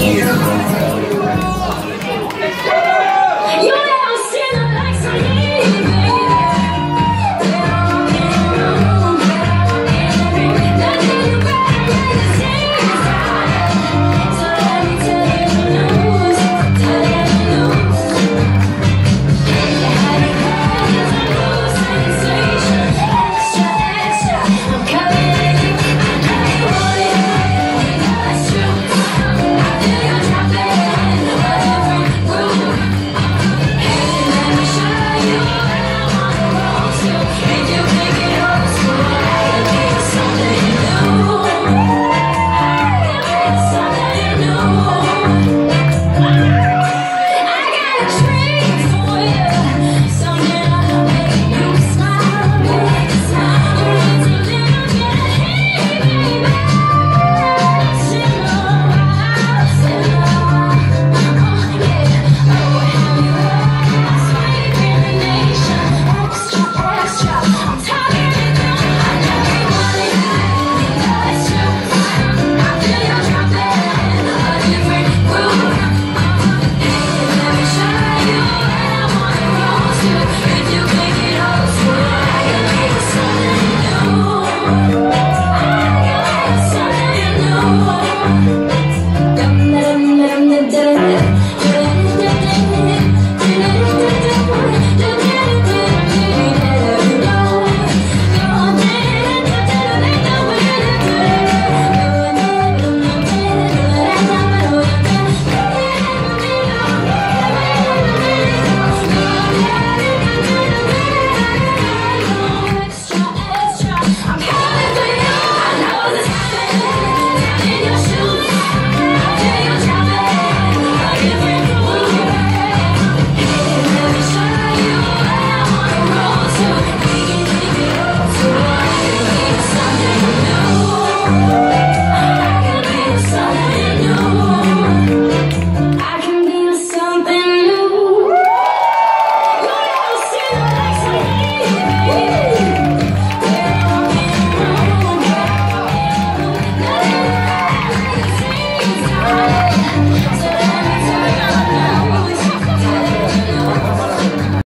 you.